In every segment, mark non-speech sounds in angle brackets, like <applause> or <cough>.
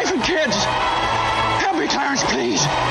wife and kids. Help me, Clarence, please.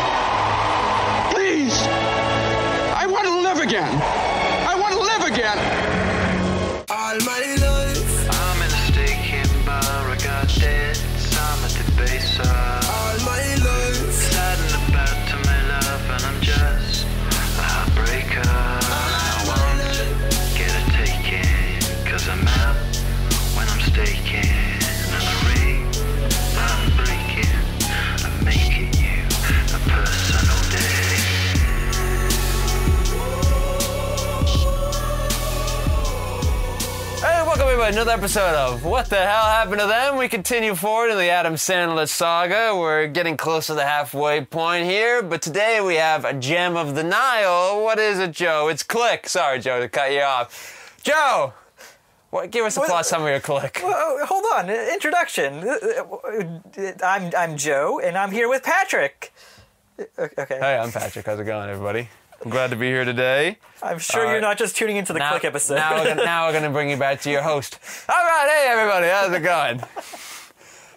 Another episode of What the Hell Happened to Them? We continue forward in the Adam Sandler saga. We're getting close to the halfway point here, but today we have a gem of the Nile. What is it, Joe? It's Click. Sorry, Joe, to cut you off. Joe! What, give us a plot summary of Click. Oh, hold on. Introduction. I'm I'm Joe, and I'm here with Patrick. Uh, okay. Hey, I'm Patrick. How's it going, everybody? I'm glad to be here today. I'm sure you're not just tuning into the Now, Click episode. now, we're gonna, now we're going to bring you back to your host. All right, hey, everybody. How's it going?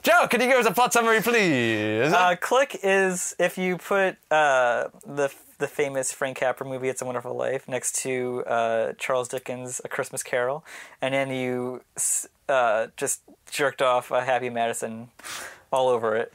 Joe, can you give us a plot summary, please? uh, Click is if you put uh, the the famous Frank Capra movie "It's a Wonderful Life" next to uh, Charles Dickens' "A Christmas Carol," and then you uh, just jerked off a Happy Madison all over it,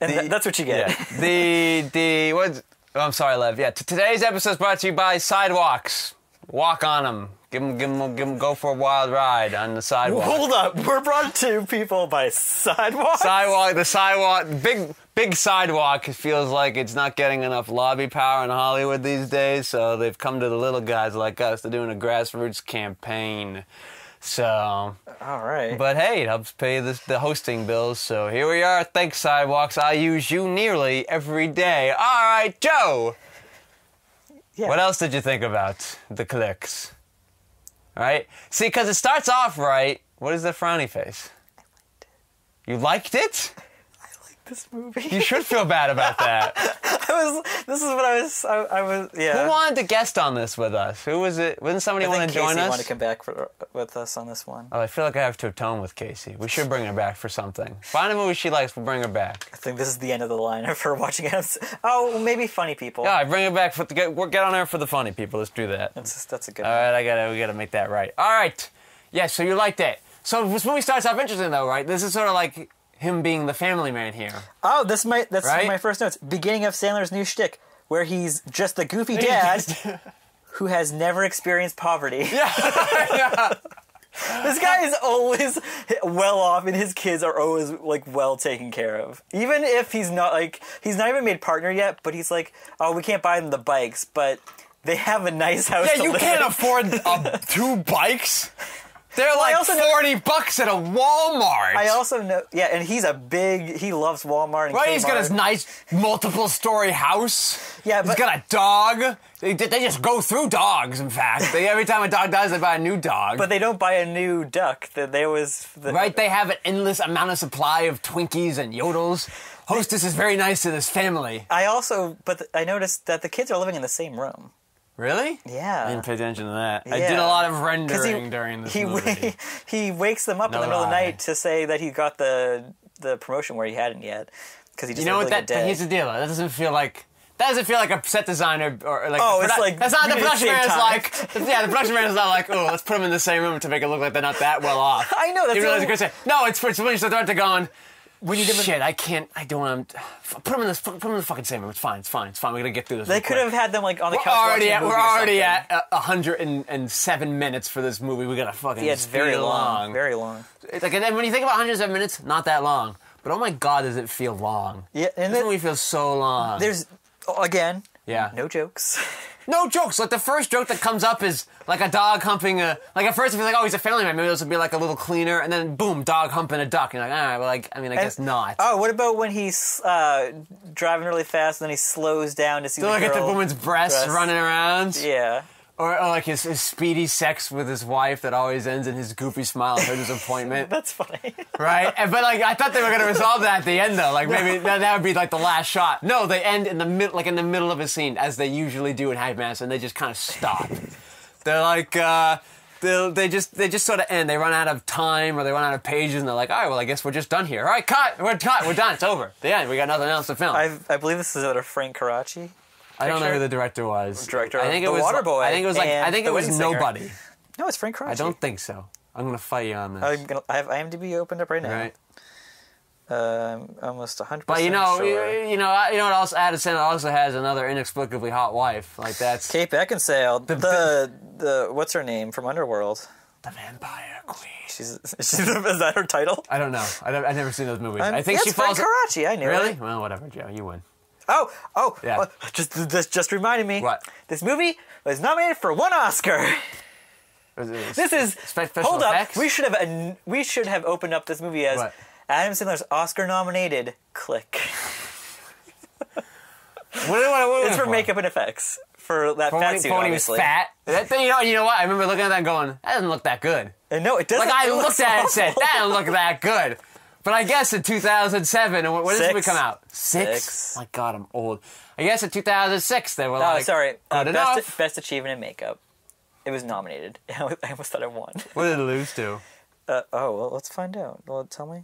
and The- th- that's what you get. Yeah. The the what? Oh, I'm sorry, Lev. Yeah. T- today's episode is brought to you by Sidewalks. Walk on them. Give them, give them, give them. Go for a wild ride on the sidewalk. Hold up, we're brought to people by sidewalk. Sidewalk. The sidewalk. Big big sidewalk feels like it's not getting enough lobby power in Hollywood these days. So they've come to the little guys like us. They're doing a grassroots campaign. So all right. But hey, it helps pay the, the hosting bills. So here we are. Thanks, Sidewalks. I use you nearly every day. All right, Joe. yeah. What else did you think about the clicks? All right. See, because it starts off right. What is the frowny face? I liked it. You liked it? This movie. You should feel <laughs> bad about that. I was. This is what I was. I, I was. Yeah. Who wanted to guest on this with us? Who was it? Wouldn't somebody want think to join Casey us? want to come back for, with us on this one. Oh, I feel like I have to atone with Casey. We should bring her back for something. Find a movie she likes, we'll bring her back. I think this is the end of the line <laughs> of her watching it. Oh, maybe funny people. Yeah, I bring her back for the, get, get on her for the funny people. Let's do that. That's that's a good. All right, I gotta we gotta make that right. All right, yeah. So you liked it. So this movie starts off interesting though, right? This is sort of like him being the family man here. Oh, this might that's Right? my first notes. Beginning of Sandler's new shtick, where he's just the goofy <laughs> dad who has never experienced poverty. <laughs> yeah. <laughs> This guy is always well off, and his kids are always like well taken care of. Even if he's not like he's not even made partner yet, but he's like, oh, we can't buy them the bikes, but they have a nice house. Yeah, you can't in. afford uh, two bikes. They're I like also know- forty bucks at a Walmart. I also know, yeah, and he's a big. He loves Walmart and Right, he's got his nice multiple-story house. Yeah, He's got a dog. They, they just go through dogs. In fact, they, every time a dog dies, they buy a new dog. But they don't buy a new duck. That they always the, Right? They have an endless amount of supply of Twinkies and Yodels. Hostess is very nice to this family. I also, but I noticed that the kids are living in the same room. Really? Yeah. I didn't pay attention to that. I did a lot of rendering during this he, movie. <laughs> he wakes them up No in the middle of the night to say that he got the the promotion where he hadn't yet because he just you know had a what? really That good but day. here's the deal. That doesn't feel like. That doesn't feel like a set designer or like. Oh, it's like that's not the we did production save man is like. <laughs> Yeah, the production man is not like. Oh, let's put them in the same room to make it look like they're not that well off. <laughs> I know, that's You realize what- you're gonna say no. It's for it's when you start to going. When you give them- Shit, I can't. I don't want to. <sighs> Put them in this. Put them in the fucking same room. It's fine. It's fine. It's fine. We're gonna get through this. they could quick. have had them like on the We're couch. already a at. We're already at uh, hundred and, and seven minutes for this movie. We gotta fucking. Yeah, it's very it long, very long. It's like, and then when you think about 107 minutes, not that long. But oh my god, does it feel long? Yeah, and this then- movie feels so long. There's again, yeah, no jokes. <laughs> no jokes. Like the first joke that comes up is like a dog humping a. Like at first, if you're like, oh, he's a family man, maybe this would be like a little cleaner, and then boom, dog humping a duck. And you're like, all right, well, like, I mean, I guess not. Oh, what about when he's uh, driving really fast and then he slows down to see to the look at the woman's breasts dress? running around. Yeah. Or, or like his, his speedy sex with his wife that always ends in his goofy smile at her disappointment. <laughs> That's funny. right? And, but like, I thought they were gonna <laughs> resolve that at the end, though. Like maybe that, that would be like the last shot. No, they end in the mid, like in the middle of a scene, as they usually do in Happy and They just kind of stop. <laughs> They're like, uh, They'll, they just they just sort of end. They run out of time or they run out of pages, and they're like, all right, well, I guess we're just done here. All right, cut. We're cut. We're done. It's over. The end. We got nothing else to film. I, I believe this is out of Frank Coraci. I don't know who the director was. Director I think of it The was. Waterboy I think it was like. I think The it was Wedding Singer. nobody. No, it's Frank Coraci. I don't think so. I'm gonna fight you on this. I'm gonna. I have IMDb opened up right now. right. Um, almost 100. But you know, sure. you, you know, I- you know what else? Adam Sandler also has another inexplicably hot wife. Like that's Kate Beckinsale, the, the what's her name from Underworld? the vampire queen. She's, she's is that her title? I don't know. I don't, I've never seen those movies. I think yeah, she it's Frank falls. Coraci. I knew Really? it. Well, whatever, Joe. You win. Oh, oh, Yeah. well, just this just reminded me. What? This movie was nominated for one Oscar. This is special hold effects? up. We should have we should have opened up this movie as What? Adam Sandler's Oscar nominated. Click. <laughs> What, what, what, It's for makeup and effects for that For fat when, suit. for when he was obviously. fat. That thing, you know, you know what? I remember looking at that and going, that doesn't look that good. And no, it doesn't. Like I looked at it and said, that doesn't look that good. But I guess in 2007, and when when did Six. come out? Six? Six. My God, I'm old. I guess in 2006 they were Oh, like, sorry. Uh, best, best achievement in makeup. It was nominated. <laughs> I almost thought I won. What did it lose to? Uh, oh, well, let's find out. Well, tell me.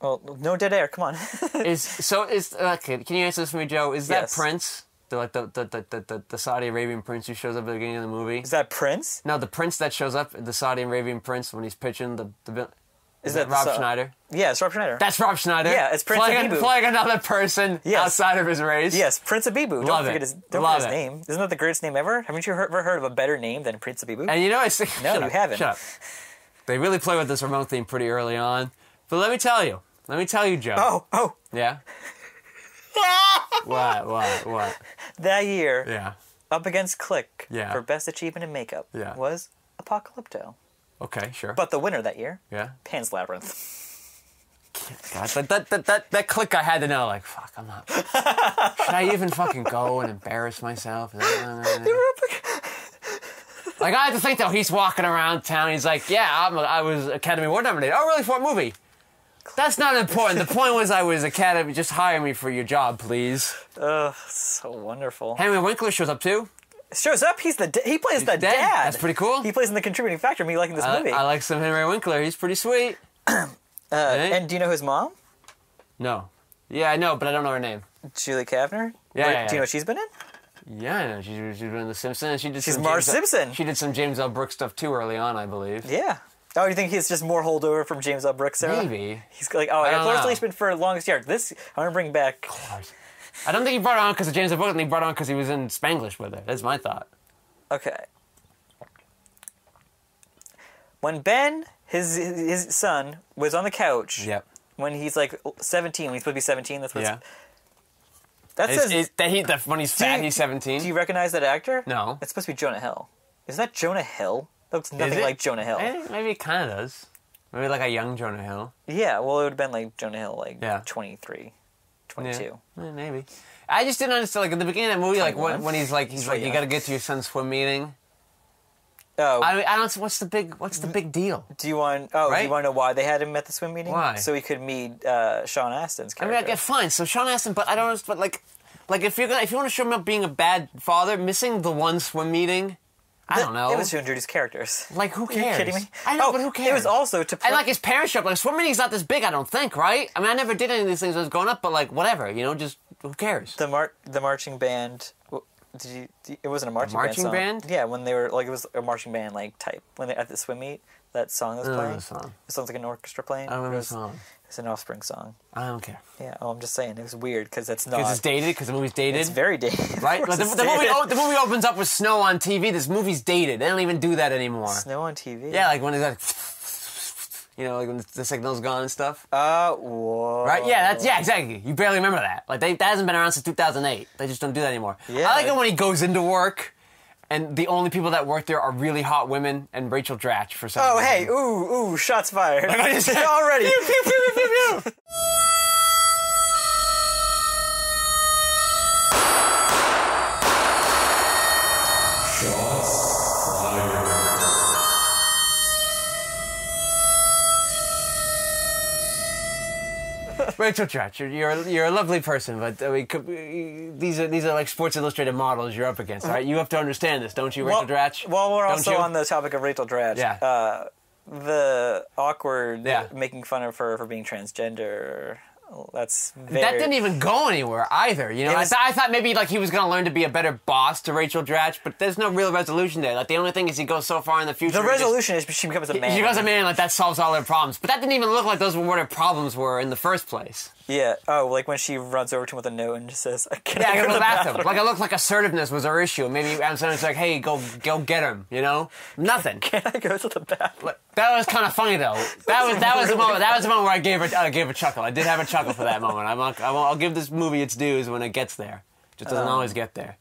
Well, no dead air. Come on. <laughs> Is so is okay? Can you answer this for me, Joe? Is that Yes. Prince, the like the the, the, the, the Saudi Arabian prince who shows up at the beginning of the movie? Is that Prince? No, the prince that shows up, the Saudi Arabian prince when he's pitching the the. Is, Is that that Rob Sa- Schneider? Yeah, it's Rob Schneider. That's Rob Schneider. Yeah, it's Prince playing, Habeeboo. playing another person Yes. outside of his race. yes, Prince Habeeboo. Don't Love forget it. his, don't Love forget his name. Isn't that the greatest name ever? Haven't you heard, ever heard of a better name than Prince Habeeboo? And you know, it's No, shut you up, haven't. Shut up. They really play with this remote theme pretty early on. But let me tell you. Let me tell you, Joe. oh, oh. Yeah. <laughs> what? What? What? That year, Yeah. up against Click Yeah. for best achievement in makeup Yeah. was Apocalypto. Okay. Sure. But the winner that year, yeah. Pan's Labyrinth. <laughs> God, that, that, that, that, that click I had to know, like, fuck, I'm not. <laughs> Should I even fucking go and embarrass myself? like, I had to think, though, he's walking around town. He's like, yeah, I'm, I was Academy Award nominated. Oh, really? For a movie? That's not important. The point was I was Academy. Just hire me for your job, please. Ugh, so wonderful. Henry Winkler shows up, too. Shows up. He's the da- he plays the dead. dad. That's pretty cool. He plays in the contributing factor. Me liking this I, movie. I like some Henry Winkler. He's pretty sweet. <clears throat> uh, and do you know his mom, No. Yeah, I know, but I don't know her name. Julie Kavner? Yeah, Where- yeah, Do you know what she's been in? Yeah, I know. She's, she's been in The Simpsons. She did She's Marge James L- Simpson. She did some James L. Brooks stuff too early on, I believe. Yeah. Oh, you think he's just more holdover from James L. Brooks? Era? Maybe. He's like, oh, I I got Cloris. Leachman for longest yard. This I want to bring back. I don't think he brought it on because of James L. Brooks. I think he brought it on because he was in Spanglish with her. That's my thought. Okay. When Ben, his his son, was on the couch. Yep. When he's like 17, when he's supposed to be 17, that's what. Yeah. That Is, says. is, that he, that when he's fat, you- he's 17. do you recognize that actor? No. It's supposed to be Jonah Hill. Is that Jonah Hill? Looks nothing it? like Jonah Hill. Eh, maybe it kind of does. Maybe like a young Jonah Hill. Yeah, well, it would have been like Jonah Hill, like Yeah. 23, Yeah. 22. Eh, maybe. I just didn't understand. Like at the beginning of the movie, like when, when he's like, he's like, you got to get to your son's swim meeting. Oh, I mean, I don't. What's the big? What's the big deal? do you want? Oh, do you want to know why they had him at the swim meeting? Why? So he could meet uh, Sean Astin's character. I mean, I get fine. So Sean Astin, but I don't. But like, like if you're gonna, if you want to show him up being a bad father, missing the one swim meeting, I don't know. It was to introduce characters. like who Are you cares? kidding me? I know, oh, but who cares? It was also to. Play, And like his parents show up. Like swim meeting's not this big. I don't think. Right? I mean, I never did any of these things when I was growing up. But like, whatever. You know, just who cares? the mar- the marching band. Did you? did- It wasn't a marching, marching band. band? Yeah, when they were like it was a marching band like type when they at the swim meet. That song oh, that was don't playing. song. It sounds like an orchestra playing. I don't remember it the song. It's an Offspring song. I don't care. Yeah. Oh, I'm just saying it was weird because it's not. Because it's dated. Because the movie's dated. It's very dated. <laughs> right? Course the, the movie, dated. o- the movie opens up with snow on TV. This movie's dated. They don't even do that anymore. Snow on TV. Yeah, like when it's like, <laughs> you know, like when the signal's gone and stuff. Uh, whoa. Right? Yeah, that's yeah, exactly. You barely remember that. Like they, that hasn't been around since 2008. They just don't do that anymore. Yeah. I like it when he goes into work, and the only people that work there are really hot women and Rachel Dratch for some Oh, reason. hey, ooh, ooh, shots fired. Like I just <laughs> said, Already. <laughs> Rachel Dratch, you're, you're a- you're a lovely person, but I mean, could- these are these are like Sports Illustrated models you're up against, all right? You have to understand this, don't you, Rachel well, Dratch? While we're Don't also you? on the topic of Rachel Dratch, Yeah. uh, the awkward Yeah. making fun of her for being transgender. That's very, That didn't even go anywhere either. You know, It I, th- I thought maybe like he was going to learn to be a better boss to Rachel Dratch, but there's no real resolution there. Like the only thing is he goes so far in the future. The he just- resolution is she becomes a man. She becomes a man, like that solves all their problems. But that didn't even look like those were what her problems were in the first place. Yeah. Oh, like when she runs over to him with a note and just says, "I can't." Yeah, I go to the the bathroom. bathroom?" Like it looked like assertiveness was her issue. Maybe Sandler's like, hey, go go get him. You know, nothing. <laughs> Can I go to the bathroom? That was kind of funny though. <laughs> That was that was the moment. That was the moment where I gave her I gave a chuckle. I did have a chuckle for that moment. I'm not, I won't, I'll give this movie its dues when it gets there. It Just doesn't Um. always get there.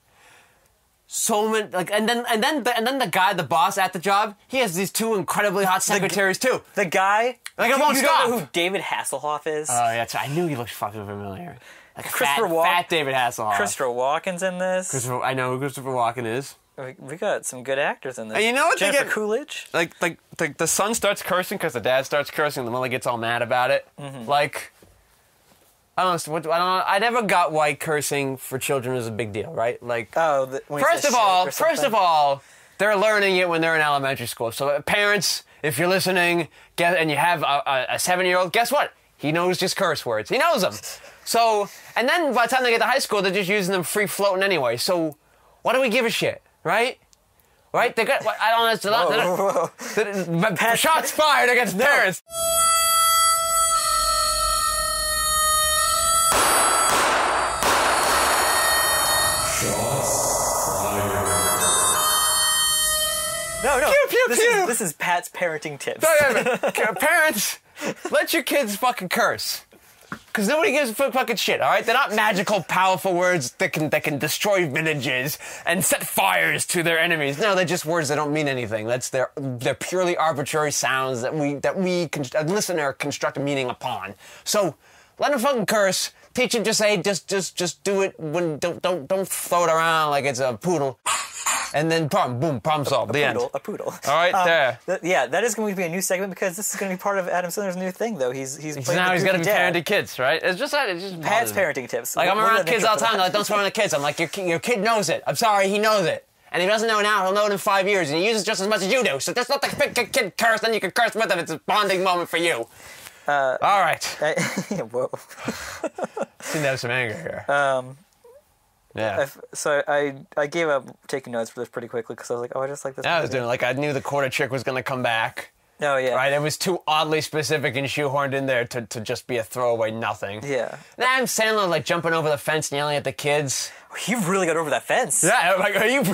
So many like and then and then the, and then the guy, the boss at the job, he has these two incredibly hot secretaries too. The guy. Like, it you, won't you stop. don't know who David Hasselhoff is? Oh yeah. I knew he looked fucking familiar. Like a Christopher fat, Walken- fat David Hasselhoff. Christopher Walken's in this. Christopher, I know who Christopher Walken is. We, we got some good actors in this. And you know what they Jennifer get- Coolidge. like like the, the son starts cursing because the dad starts cursing. And the mother gets all mad about it. Mm-hmm. Like I don't know. I don't. know. I never got why cursing for children is a big deal, right? Like Oh, the, first of all, first of all, they're learning it when they're in elementary school. So uh, parents, if you're listening, get and you have a, a, a seven year old, guess what? He knows just curse words. He knows them. So and then by the time they get to high school, they're just using them free floating anyway. So why do we give a shit, right? Right? They got. I don't know. Whoa, whoa, shots fired against parents. No, no. Pew, pew, this, pew. Is, this is Pat's parenting tips. <laughs> parents, let your kids fucking curse. Because nobody gives a fucking shit, all right? They're not magical, powerful words that can that can destroy villages and set fires to their enemies. No, they're just words that don't mean anything. That's their they're purely arbitrary sounds that we that we a listener construct a meaning upon. So let them fucking curse. Teach them just say just just just do it when don't don't don't throw it around like it's a poodle. And then problem, boom, problem solved. the end. Poodle, a poodle. All right, um, there. th- yeah, that is going to be a new segment because this is going to be part of Adam Sandler's new thing, though. He's he's So now the he's got to be dad. parenting kids, right? It's just it's just Pat's parenting tips. Like I'm What- what around kids all the time. like, don't swear on the kids. I'm like, your your kid knows it. I'm sorry, he knows it. And if he doesn't know it now, he'll know it in five years, and he uses just as much as you do. So just let the kid curse, then you can curse with him. It's a bonding moment for you. Uh, all right. <laughs> that? <laughs> Whoa. <laughs> Seem to have some anger here. Um, yeah. I've- so I I gave up taking notes for this pretty quickly because I was like, oh, I just like this. I was doing like I knew the quarter chick was gonna come back. Oh yeah. Right, it was too oddly specific and shoehorned in there to, to just be a throwaway nothing. Yeah. Then Adam Sandler like jumping over the fence and yelling at the kids. He really got over that fence. Yeah, like are you? <laughs>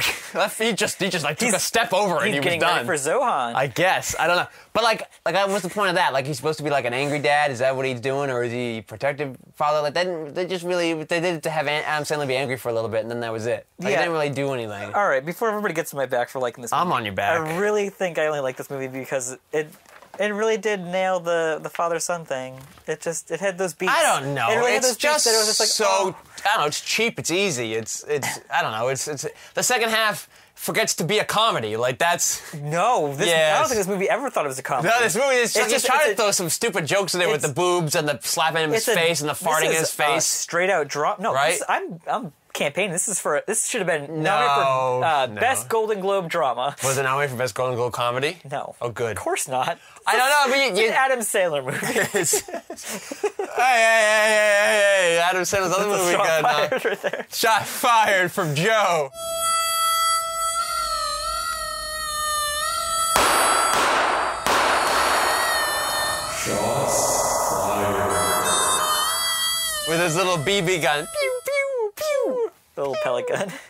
He just he just like took a step over and he was getting done. for Zohan. I guess I don't know, but like like what's the point of that? Like he's supposed to be like an angry dad? Is that what he's doing, or is he a protective father? Like they they just really they did it to have Adam Sandler be angry for a little bit, and then that was it. Like, Yeah. They didn't really do anything. All right, before everybody gets to my back for liking this, I'm on your back. I really think I only like this movie because it it really did nail the the father son thing. It just it had those beats. I don't know. It really it's just, that it was just like so oh. I don't know. It's cheap. It's easy. It's it's I don't know. It's it's the second half forgets to be a comedy. Like that's no. This, I don't think this movie ever thought it was a comedy. no. This movie is just, just- trying to throw some stupid jokes in there with the boobs and the slapping him in his a- face and the farting in is his face. straight out drop. No, Right? this- I'm I'm campaigning. This is for this should have been No, nominated for uh, no. best Golden Globe drama. Was it nominated for best Golden Globe comedy? No. Oh, good. Of course not. I don't know, but you, It's an Adam Sandler movie. it's, <laughs> hey, hey, hey, hey, hey, hey, Adam Sandler's other movie Shot got fired right there. shot fired from Joe. With his little BB gun. Pew, pew, pew. The little pellet gun. <laughs>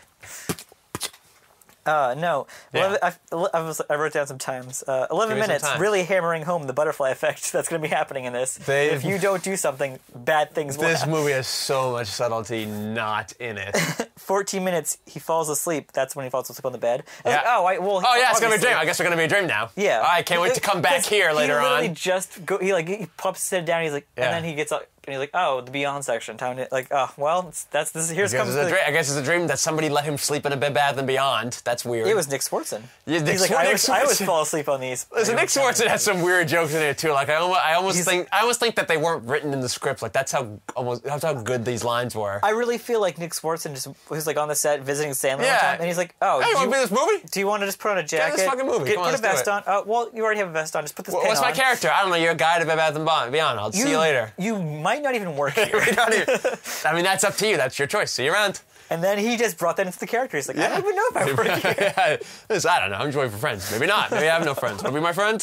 Uh, no. Yeah. 11, I, I, was, I wrote down some times. Uh, 11 Give me some minutes, times. really hammering home the butterfly <laughs> effect that's going to be happening in this. They- if you don't do something, bad things will This happen. movie has so much subtlety not in it. <laughs> 14 minutes, he falls asleep. That's when he falls asleep on the bed. I was Yeah. like, oh, I, well, Oh yeah, it's gonna be a obviously- dream. I guess we're gonna be a dream now. Yeah. I can't wait to come back 'Cause here later on. he literally on. just go. He like he pops his head down. He's like, Yeah. and then he gets up. And he's like, "Oh, the Beyond section, time to like, oh, well, that's this. Here's comes the, I guess it's a dream that somebody let him sleep in a Bed Bath and Beyond. That's weird. It was Nick Swardson. Yeah, Nick he's like, Swar- I Nick always, I always fall asleep on these. Listen, Nick Swardson has some weird jokes in it too. Like I almost, I almost think, I almost think that they weren't written in the script. Like that's how almost, that's how good these lines were. I really feel like Nick Swardson just was like on the set visiting Sandler Yeah. one time, and he's like, "Oh, hey, do you want to be in this movie? do you want to just put on a jacket? this fucking movie. Get, Come on, put a vest on. Oh, well, you already have a vest on. Just put this. Pin What's my character? I don't know. You're a guy to Bed Bath and. Beyond. I'll see you later. You might not even work <laughs> here. Not here. <laughs> I mean, that's up to you. That's your choice. See you around. and then he just brought that into the character. He's like, I don't even know if I work <laughs> here. This- I don't know. I'm joining for friends. Maybe not. Maybe I have no friends. Want to be my friend?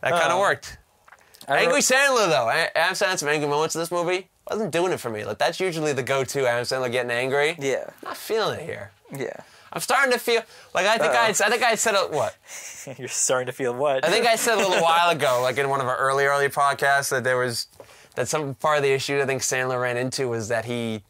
That kind of Uh, worked. Angry Sandler though. I- Adam Sandler had some angry moments in this movie. Wasn't doing it for me. Like that's usually the go-to. Adam Sandler getting angry. Yeah, Not feeling it here. yeah. I'm starting to feel like I think I, I think I said a, what You're starting to feel what? I think I said a little while ago, like in one of our early early podcasts, that there was that some part of the issue I think Sandler ran into was that he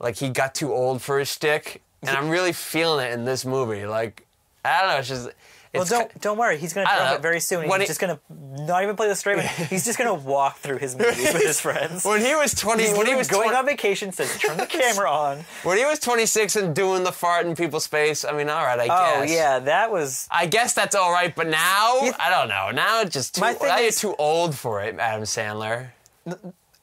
like he got too old for his stick, and I'm really feeling it in this movie. Like I don't know, it's just Well, don't don't worry. He's gonna drop it very soon. He's just gonna not even play the straight man. He's just gonna <laughs> walk through his movies with his friends. when he was 20 He's when he was going 20 on vacation. Says turn the camera on. <laughs> when he was 26 and doing the fart in people's face. I mean, all right, I Oh guess. Oh yeah, that was. I guess that's all right, but now I don't know. Now it's just too, My thing now is- you're too old for it, Adam Sandler.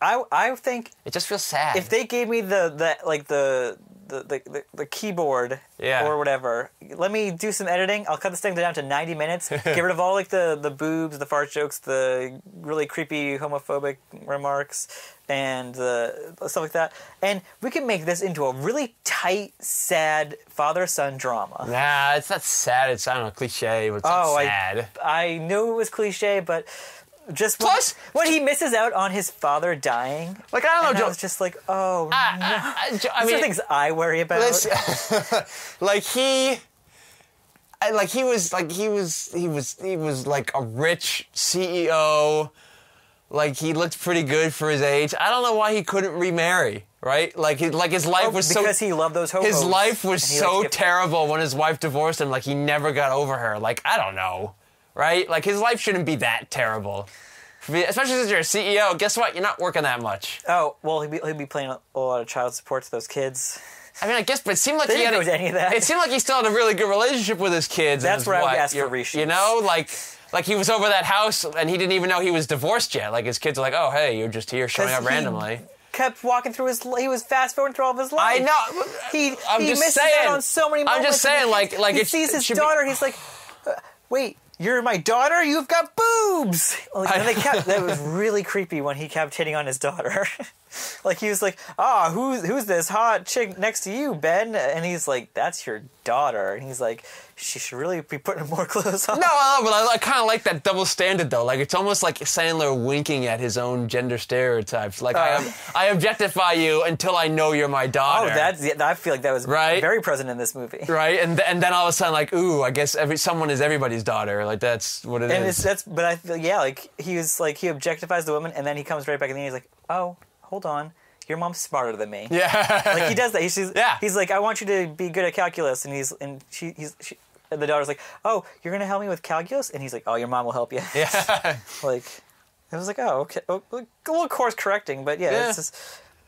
I I think It just feels sad. if they gave me the the like the. The, the, the, keyboard Yeah. or whatever. Let me do some editing. I'll cut this thing down to 90 minutes. <laughs> Get rid of all like the, the boobs, the fart jokes, the really creepy homophobic remarks, and the stuff like that. And we can make this into a really tight, sad father son drama. Nah, it's not sad. It's I don't know, cliche, but it's Oh, not I- sad. I knew it was cliche, but just Plus- when, he misses out on his father dying, like I don't know, Joe. was just like, oh, ah, ah, ah, I, no. I, I, I mean, things I worry about. <laughs> like he, like he was, like he was, he was, he was like a rich CEO. Like he looked pretty good for his age. I don't know why he couldn't remarry. Right? Like, he, like his life Oh, was so because he loved those his life was so terrible when his wife divorced him. Like he never got over her. Like I don't know, right? Like his life shouldn't be that terrible. Especially since you're a CEO. Guess what? You're not working that much. Oh well, he'd be, he'd be paying a lot of child support to those kids. I mean, I guess, but it seemed like he had a, any of that. It seemed like he still had a really good relationship with his kids. That's where I would wife. ask for You- reshoots. You know, like like he was over that house and he didn't even know he was divorced yet. Like his kids are like, "Oh, hey, you're just here showing up he randomly." Kept walking through his. He was fast forwarding through all of his life. I know. He I'm he just misses saying. out on so many I'm just saying, like- like he it sees his should be- daughter. He's like, uh, wait. You're my daughter. You've got boobs. Like, and they <laughs> kept, that was really creepy when he kept hitting on his daughter. <laughs> like he was like, "Ah, who's who's this hot chick next to you, Ben?" And he's like, "That's your daughter." And he's like, "She should really be putting more <laughs> clothes on." No, no, but I, I kind of like that double standard though. Like it's almost like Sandler winking at his own gender stereotypes. Like I, Uh. ob- I objectify you until I know you're my daughter. Oh, that's yeah, I feel like that was Right? very present in this movie. right. And th- and then all of a sudden, like, ooh, I guess every someone is everybody's daughter. Like that's what it is. And it's, that's, but I feel, yeah, like he was like he objectifies the woman, and then he comes right back in the end. He's like, "Oh, hold on, your mom's smarter than me." yeah. Like he does that. He's, he's, <laughs> Yeah. he's like, "I want you to be good at calculus," and he's and she he's she, and the daughter's like, "Oh, you're gonna help me with calculus," and he's like, "Oh, your mom will help you." yeah. <laughs> like, it was like, "Oh, okay, oh, a little course correcting, but yeah, Yeah. it's just."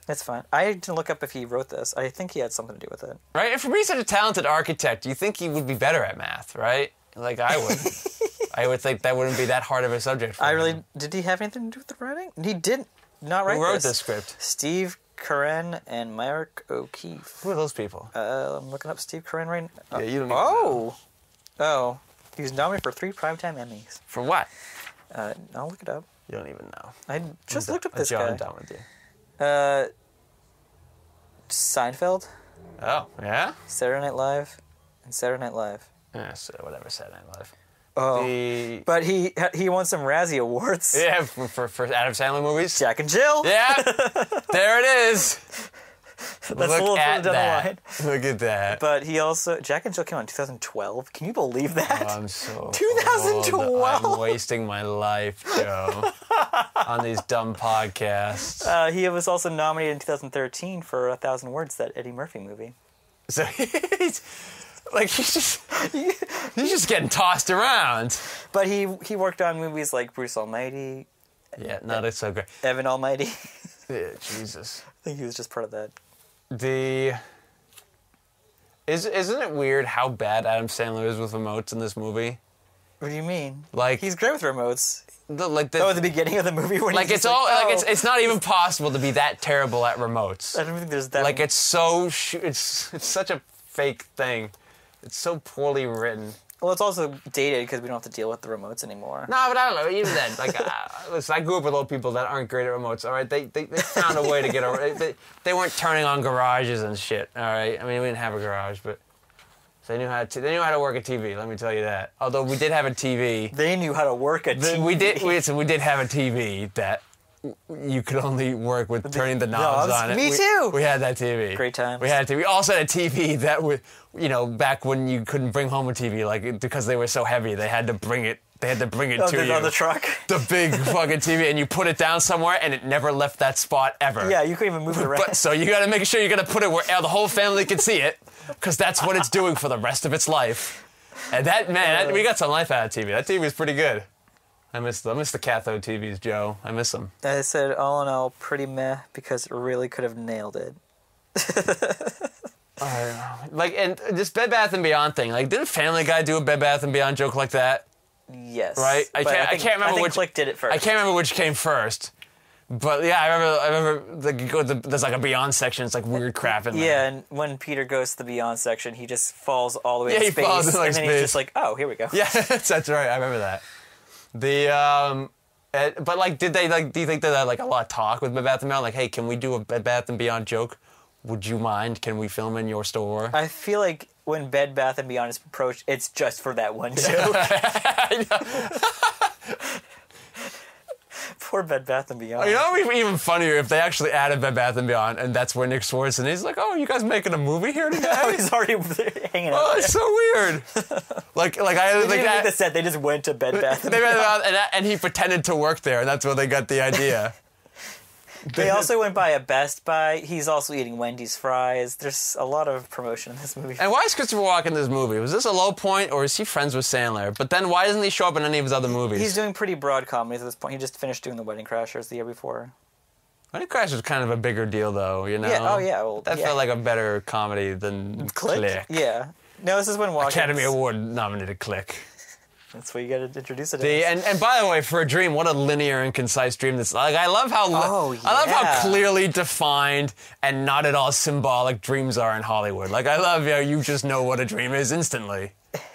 It's fine. I didn't look up if he wrote this. I think he had something to do with it. Right. If he's such a talented architect, you think he would be better at math, right? Like I would. <laughs> I would think that wouldn't be that hard of a subject. For I him. really did. He have anything to do with the writing? He didn't. Not write Who wrote this. this script? Steve Koren and Mark O'Keefe. Who are those people? Uh, I'm looking up Steve Koren right now. Yeah, you don't even Oh, oh, he was nominated for three Primetime Emmys. For what? Uh, I'll look it up. You don't even know. I just I'm looked up this Joe, guy. I'm done with you. Uh, Seinfeld, Oh, yeah? Saturday Night Live, and Saturday Night Live. Yeah, so whatever, Saturday Night Live. Oh, The, but he he won some Razzie awards. yeah, for, for, for Adam Sandler movies. Jack and Jill. Yeah, <laughs> there it is. That's a Look little at down that. the line. Look at that. But he also Jack and Jill came out in 2012. Can you believe that? I'm so 2012. old. I'm wasting my life, Joe, <laughs> on these dumb podcasts. Uh, he was also nominated in 2013 for A Thousand Words, that Eddie Murphy movie. So <laughs> he's like he's just he's just getting tossed around. But he he worked on movies like Bruce Almighty, Yeah, no, that's so great. Evan Almighty. Yeah, Jesus. <laughs> I think he was just part of that. The is isn't it weird how bad Adam Sandler is with remotes in this movie? What do you mean? Like- he's great with remotes. The, like the, Oh, at the beginning of the movie when like he's it's all like, like it's oh. it's not even possible to be that terrible at remotes. I don't think there's that. Like it's so sh- it's it's such a fake thing. It's so poorly written. Well, it's also dated because we don't have to deal with the remotes anymore. No, but I don't know. Even then, like, uh, <laughs> listen, I grew up with old people that aren't great at remotes. All right, they they, they found a way to get over. They, they, weren't turning on garages and shit. All right, I mean, we didn't have a garage, but they knew how to. They knew how to work a TV. Let me tell you that. Although we did have a TV. They knew how to work a The- TV. we did. We, listen, we did have a TV that you could only work with turning the knobs knobs? on it. Me too. We had that TV. Great times. We had a TV. We also had a TV that would, you know, back when you couldn't bring home a TV, like because they were so heavy, they had to bring it. They had to bring it Oh, to you. on the truck. <laughs> The big fucking TV, and you put it down somewhere, and it never left that spot ever. Yeah, you couldn't even move it around. But so you got to make sure you got to put it where the whole family can see it, because that's what it's doing for the rest of its life. And that man, that, we uh. got some life out of TV. That TV was pretty good. I miss the, I miss the cathode TVs, Joe. I miss them. I said, all in all, pretty meh because it really could have nailed it. <laughs> Uh, like and this Bed Bath and Beyond thing. Like, didn't Family Guy do a Bed Bath and Beyond joke like that? Yes. Right? I can't- I think, can't remember I think which- Click did it first. I can't remember which came first. But yeah, I remember. I remember the, go the, there's like a Beyond section. It's like weird crap in there. Yeah, and when Peter goes to the Beyond section, he just falls all the way Yeah, to he space, falls into, like, and then he's just like, "Oh, here we go." <laughs> Yeah, that's right. I remember that. The um, eh, but like, did they like? Do you think they had like a lot of talk with Bed Bath and Beyond? Like, hey, can we do a Bed Bath and Beyond joke? Would you mind? Can we film in your store? I feel like when Bed Bath and Beyond is approached, it's just for that one joke. <laughs> <laughs> Poor Bed Bath and Beyond. You know, it'd be even funnier if they actually added Bed Bath and Beyond, and that's where Nick Swardson he's like, "Oh, you guys making a movie here Oh, <laughs> today?" he's already <laughs> hanging out. oh, it's so weird. like, like I They like didn't make that. the set. They just went to Bed Bath. <laughs> And They Beyond. and, and he pretended to work there, and that's where they got the idea. They also went by a Best Buy. He's also eating Wendy's fries. There's a lot of promotion in this movie. And why is Christopher Walken in this movie? Was this a low point, or is he friends with Sandler? But then why doesn't he show up in any of his other movies? He's doing pretty broad comedies at this point. He just finished doing The Wedding Crashers the year before. Wedding Crashers was kind of a bigger deal, though. You know? Yeah, oh, yeah, well, that yeah. felt like a better comedy than Click. Yeah. No, this is when Walken. Academy Award nominated Click. That's what you got to introduce it. The, as. and, and by the way, for a dream, what a linear and concise dream this. Like I love how Oh, I love how clearly defined and not at all symbolic dreams are in Hollywood. Like I love how you just know what a dream is instantly.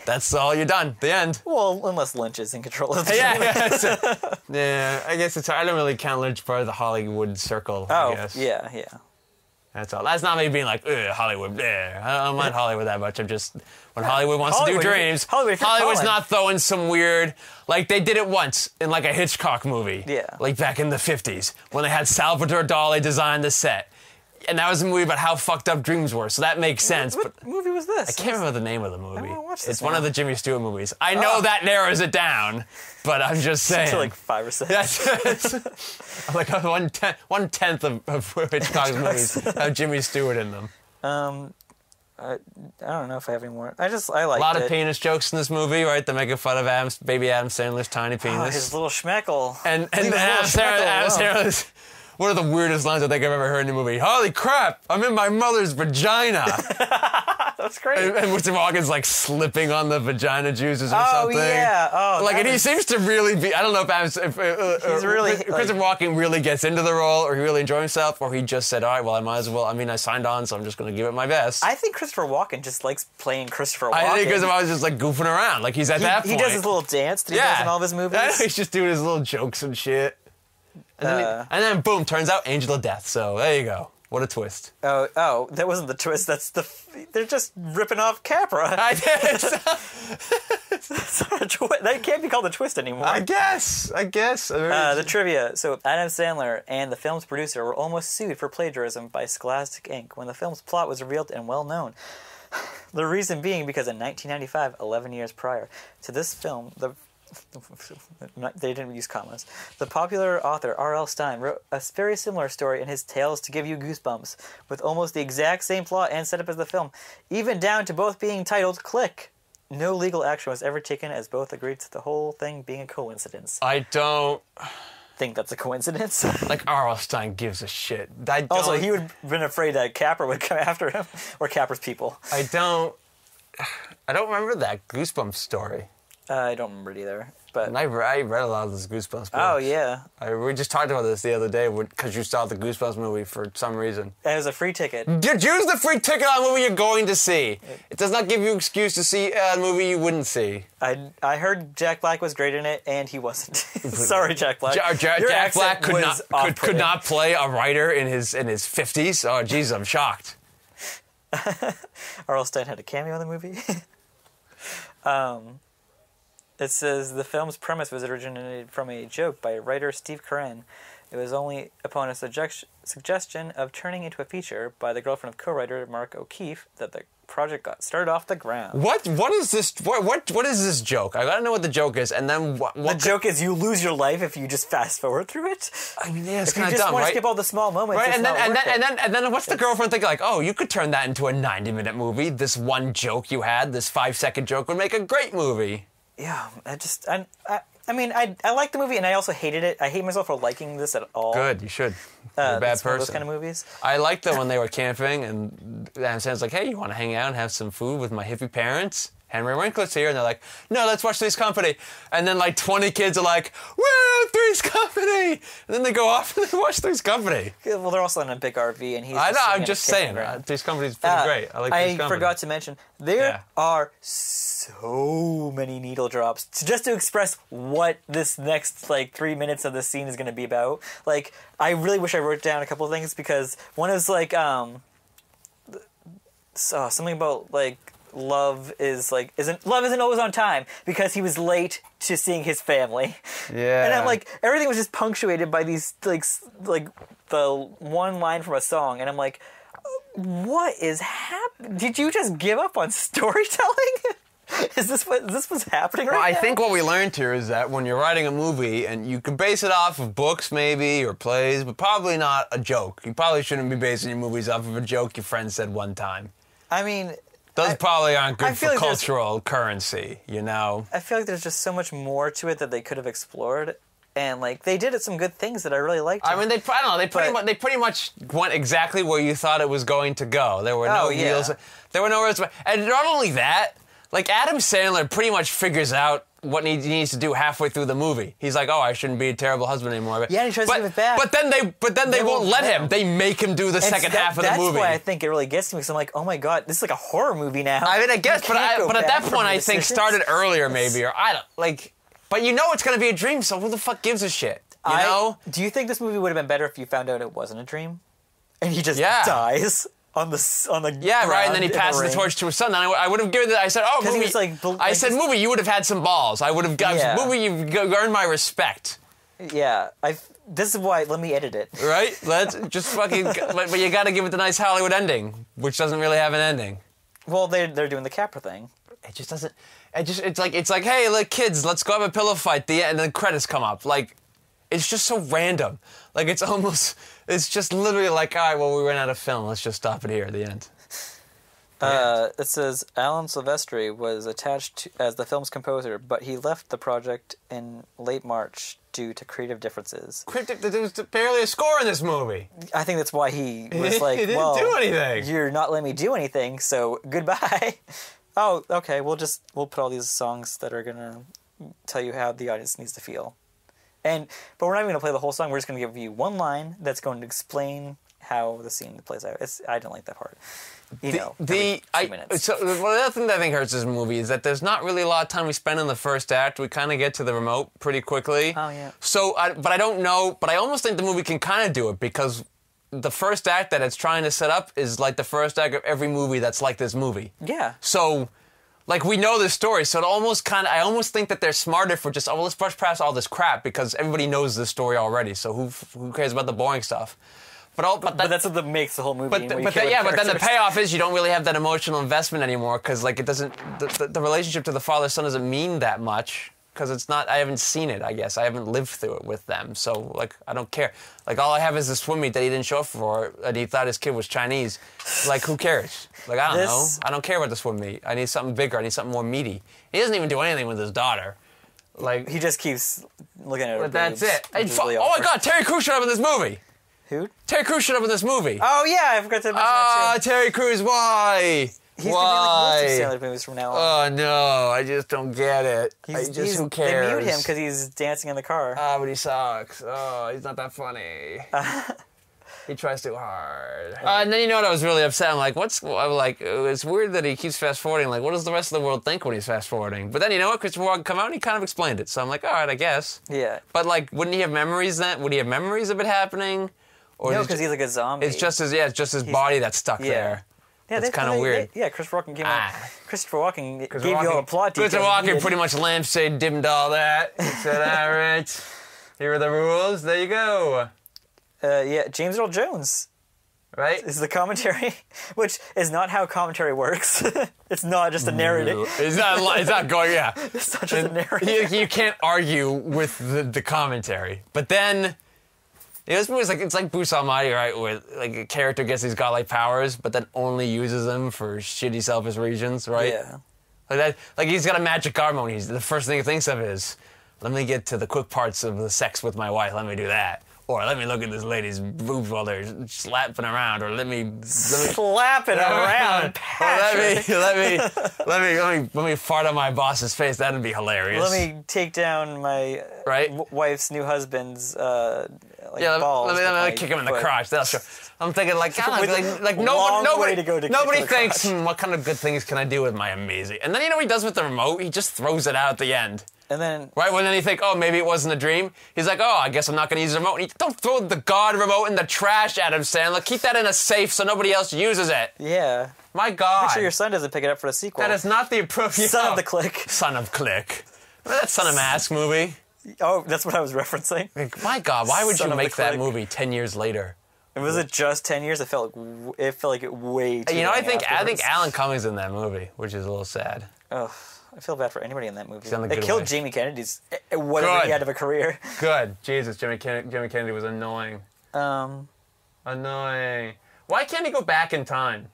That's all you're done. The end. well, unless Lynch is in control of the Yeah, dream. yeah, <laughs> yeah. I guess it's. I don't really count Lynch part of the Hollywood circle. I Oh, guess. yeah, yeah. That's all. That's not me being like, Hollywood. I don't mind Hollywood that much. I'm just when Hollywood wants Hollywood, to do dreams. Hollywood, Hollywood's not throwing some weird like they did it once in like a Hitchcock movie. Yeah. Like back in the 50s when they had Salvador Dali design the set, and that was a movie about how fucked up dreams were. So that makes sense. What But movie was this? I can't remember the name of the movie. wanna watch this it's one now. of the Jimmy Stewart movies. I know Oh. that narrows it down, but I'm just saying. To like five or six. That's it's <laughs> like a one tenth, one tenth of, of Hitchcock's movies have Jimmy Stewart in them. Um, I, I don't know if I have any more. I just I like A lot it. of penis jokes in this movie, right? They're making fun of Adam's baby Adam Sandler's tiny Oh, penis. his little schmeckle. and and Leave Adam Sandler, Adam. Sandler's one of the weirdest lines I think I've ever heard in a movie. Holy crap! I'm in my mother's vagina. <laughs> That's great. and, and Mr. Walken's like slipping on the vagina juices or Oh, something. yeah. Oh, like, and he seems to really be. I don't know if Adam's, if uh, uh, He's uh, really, Chris- Christopher Walken really gets into the role, or he really enjoys himself, or he just said, "All right, well, I might as well. I mean, I signed on, so I'm just going to give it my best." I think Christopher Walken just likes playing Christopher Walken. I think because I was just like goofing around, like he's at he, that he does his little dance that he does in all of his movies. <laughs> He's just doing his little jokes and shit. And, then Uh. and then boom, turns out Angel of Death. So there you go. What a twist. Oh, oh, that wasn't the twist. That's the. They're just ripping off Capra. <laughs> I guess. It's not a twi- that can't be called a twist anymore. I guess. I guess. Uh, the trivia. So Adam Sandler and the film's producer were almost sued for plagiarism by Scholastic Inc. when the film's plot was revealed and well known. <sighs> The reason being because in 1995, 11 years prior to this film, the <laughs> they didn't use commas. The popular author R.L. Stine wrote a very similar story in his Tales to Give You Goosebumps, with almost the exact same plot and setup as the film, even down to both being titled Click. No legal action was ever taken, as both agreed to the whole thing being a coincidence. I don't. think that's a coincidence. <laughs> Like R.L. Stine gives a shit. I don't, also, he would have been afraid that Capra would come <laughs> after him, or Capra's people. I don't. I don't remember that Goosebumps story. Uh, I don't remember it either. But And I, I read a lot of those Goosebumps. Books. oh yeah, I, we just talked about this the other day because you saw the Goosebumps movie for some reason. it was a free ticket. Did use the free ticket on a movie you're going to see. It does not give you excuse to see a movie you wouldn't see. I I heard Jack Black was great in it, and he wasn't. <laughs> Sorry, Jack Black. Ja- Ja- Your Jack Black could not could, could not play a writer in his in his fifties. Oh Jesus, I'm shocked. <laughs> R.L. Stine had a cameo in the movie. <laughs> um, it says the film's premise was originated from a joke by writer Steve Koren. It was only upon a suggest- suggestion of turning into a feature by the girlfriend of co-writer Mark O'Keefe that the project got started off the ground. What what is this? What what what is this joke? I gotta know what the joke is, and then what? The what joke is you lose your life if you just fast forward through it. I mean, yeah, it's If you kind of just dumb, want right? to skip all the small moments, Right, it's and then and then, and it. then and then what's the girlfriend thinking? Like, oh, you could turn that into a ninety-minute movie. This one joke you had, this five-second joke, would make a great movie. Yeah, I just I, I I mean I I liked the movie and I also hated it. I hate myself for liking this at all. Good, you should. You're Uh, a bad it's one of those person. kind of movies. I liked it when they were <laughs> camping, and Adam Sandler's like, "Hey, you want to hang out and have some food with my hippie parents?" Henry Winkler's here, and they're like, "No, let's watch Three's Company." And then like 20 kids are like, "Woo, Three's Company!" And then they go off <laughs> and they watch Three's Company. Yeah, Well, they're also in a big RV, and he's. I know. I'm just saying, ground. uh, Three's Company's pretty Uh, great. I like Three's Company. I forgot to mention there Yeah. are so many needle drops to, just to express what this next like three minutes of the scene is going to be about. Like, I really wish I wrote down a couple of things because one is like um, so something about like love is like isn't love isn't always on time because he was late to seeing his family. Yeah. And I'm like everything was just punctuated by these like like the one line from a song and I'm like what is happening? Did you just give up on <laughs> storytelling? is this what is this what's happening right Well, I now? think what we learned here is that when you're writing a movie, and you can base it off of books maybe or plays, but probably not a joke. You probably shouldn't be basing your movies off of a joke your friend said one time. I mean, Those I- probably aren't good for like cultural currency, you know? I feel like there's just so much more to it that they could have explored, and like they did some good things that I really liked. I mean, they I don't know. They pretty But- much they pretty much went exactly where you thought it was going to go. There were no Oh, yeah. wheels. There were no roads. And not only that, like Adam Sandler pretty much figures out what he needs to do halfway through the movie. He's like, "Oh, I shouldn't be a terrible husband anymore." Yeah, he tries to but, give it back. But then they, but then they, They won't won't let him. They make him do the And second that- half of the movie. that's why I think it really gets to me because I'm like, oh my god, this is like a horror movie now. I mean, I guess, but I, but at that point, I think started earlier, maybe, or I don't like. But you know it's gonna be a dream, so who the fuck gives a shit? You I- know? Do you think this movie would have been better if you found out it wasn't a dream, and he just Yeah. dies on the on the Yeah, right. And then he in passes the torch to his son. Then I, would have given it. I said, "Oh, movie." like, I said, "Movie, you would have had some balls. I would have got Yeah. movie. You've g- earned my respect, Yeah, I. This is why. Let me edit it. right? <laughs> Let's just fucking. but, but you got to give it the nice Hollywood ending, which doesn't really have an ending. Well, they're they're doing the Capra thing. It just doesn't. It just. It's like it's like, hey, look, kids, let's go have a pillow fight. The and then credits come up. Like, it's just so random. Like it's <laughs> almost. It's just literally like, all right, well, we ran out of film. Let's just stop it here at the end. <laughs> Uh, it says Alan Silvestri was attached to, as the film's composer, but he left the project in late March due to creative differences. Cryptic. There was barely a score in this movie. I think that's why he was <laughs> like, He didn't "Well, do anything." You're not letting me do anything, so goodbye." <laughs> oh, okay. We'll just we'll put all these songs that are gonna tell you how the audience needs to feel, and but we're not even gonna play the whole song. We're just gonna give you one line that's going to explain how the scene plays out. It's I don't like that part. You know, the I, so well, the other thing that I think hurts this movie is that there's not really a lot of time we spend in the first act. We kind of get to the remote pretty quickly. Oh, yeah. So, I, but I don't know. But I almost think the movie can kind of do it because the first act that it's trying to set up is like the first act of every movie that's like this movie. yeah. So, like we know this story, so it almost kind of I almost think that they're smarter for just oh well, let's brush past all this crap because everybody knows this story already. So who who cares about the boring stuff? But all but, But that's what the, makes the whole movie. but, and th- what you but yeah, but then the payoff is you don't really have that emotional investment anymore because like it doesn't the, the, the relationship to the father son doesn't mean that much because it's not I haven't seen it I guess I haven't lived through it with them so like I don't care like all I have is the swim meet that he didn't show up for and he thought his kid was Chinese like who cares like I don't This- know I don't care about the swim meet I need something bigger I need something more meaty he doesn't even do anything with his daughter Like, He just keeps looking at her. but that's it. And really oh my. God, Terry Crews showed up in this movie. Who? Terry Crews showed up in this movie. Oh yeah, I forgot to mention Ah, that too. Terry Crews, why? He's gonna why? be like most of Sandler movies from now on. Oh no, I just don't get it. I just he's- who cares? They mute him because he's dancing in the car. Ah, but he sucks. Oh, he's not that funny. <laughs> he tries too hard. Uh, and then you know what I was really upset. I'm like, what's? I'm like, it's weird that he keeps fast forwarding. Like, what does the rest of the world think when he's fast forwarding? But then you know what? Christopher Walken come out and he kind of explained it. So I'm like, all right, I guess. yeah. But like, wouldn't he have memories then? Would he have memories of it happening? Or No, because he's like a zombie. it's just his yeah, it's just his body that's stuck yeah. there. Yeah, it's they- kinda weird. they- yeah, Christopher Walken came Ah. out. Christopher Walken gave Christopher you all a plot Christopher Walken pretty much lampshade dimmed all that. He said, all <laughs> right, here are the rules. There you go. Uh, yeah, James Earl Jones Right? is the commentary, <laughs> which is not how commentary works. <laughs> it's not just a narrative. It's not. It's not going. Yeah. It's not just a narrative. you, you can't argue with the, the commentary. But then, you know, this movie's like it's like Bruce Almighty, right? Where like a character gets these godlike powers, but then only uses them for shitty, selfish reasons, right? Yeah. Like that. Like he's got a magic hormone. He's the first thing he thinks of is, let me get to the quick parts of the sex with my wife. Let me do that. Or let me look at this lady's boobs while they're slapping around. Or let me let me <laughs> Slapping around, Or let me <laughs> let me let me let me let me fart on my boss's face. That'd be hilarious. Let me take down my Right? w- wife's new husband's uh, like yeah, let, balls. let me, let me kick him in the foot. crotch. That'll. I'm thinking like, God, With like, like long nobody, nobody, to go to kick nobody thinks, hmm, what kind of good things can I do with my amazing? And then you know what he does with the remote? He just throws it out at the end. And then Right when then you think, oh, maybe it wasn't a dream. He's like, oh, I guess I'm not going to use the remote. He, don't throw the god remote in the trash, Adam Sandler. Keep that in a safe so nobody else uses it. yeah, My God, make sure your son doesn't pick it up for the sequel. that is not the appropriate. Son of the <laughs> Click. Son of Click. Remember that Son of Mask movie? Oh, that's what I was referencing. Like, <laughs> my God, why would Son you make that Click. movie ten years later? Was it just ten years? It felt like it felt like it way too. You know, I think I think. Alan Cummings in that movie, which is a little sad. Oh, I feel bad for anybody in that movie. It killed way. Jamie Kennedy's eh, whatever Good. he had of a career. <laughs> Good, Jesus, Jimmy Ken- Jimmy Kennedy was annoying, Um, annoying. Why can't he go back in time?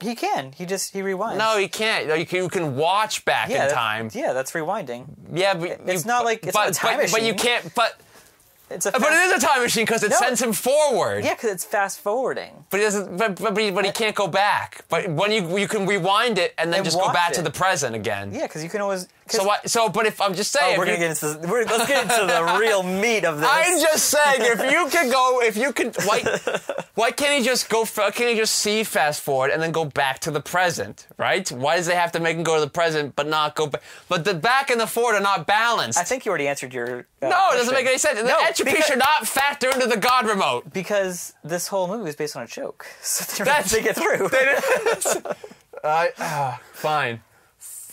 He can. He just he rewinds. No, he can't. No, You can, you can watch back yeah, in that- time. Yeah, that's rewinding. Yeah, but It's you- not like- it's but, not a time but, but you can't. But It's a. but it is a time machine because it No. sends him forward. Yeah, because it's fast forwarding. But he doesn't. But, but, but, he, but he can't go back. But when you you can rewind it and then And just go back to the present again. Yeah, because you can always. So what? So but if I'm just saying, Oh, we're gonna get into. We're, let's get into the <laughs> real meat of this. I'm just saying, if you could go, if you could, why, <laughs> why can't he just go? Can't he just see fast forward and then go back to the present? Right? Why does they have to make him go to the present but not go back? But the back and the forward are not balanced. I think you already answered your. Uh, no, it doesn't make any sense. The No, entropy because- should not factor into the God remote. Because this whole movie is based on a joke, <laughs> so they're That's- to get through. I, ah, fine,